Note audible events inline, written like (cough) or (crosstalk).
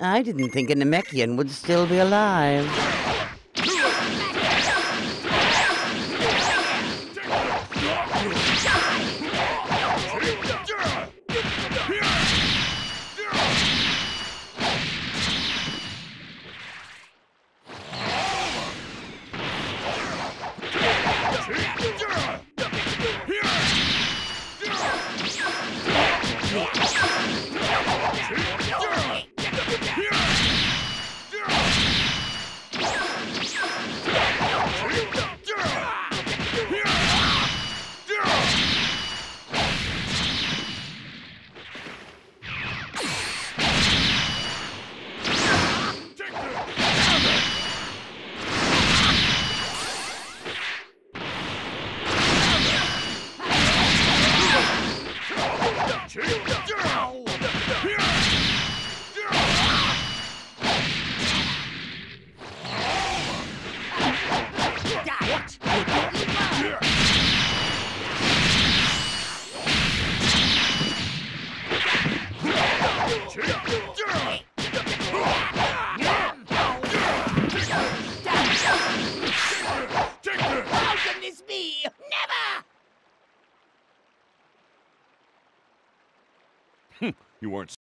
I didn't think a Namekian would still be alive. (laughs) (laughs) How can this be? (laughs) You weren't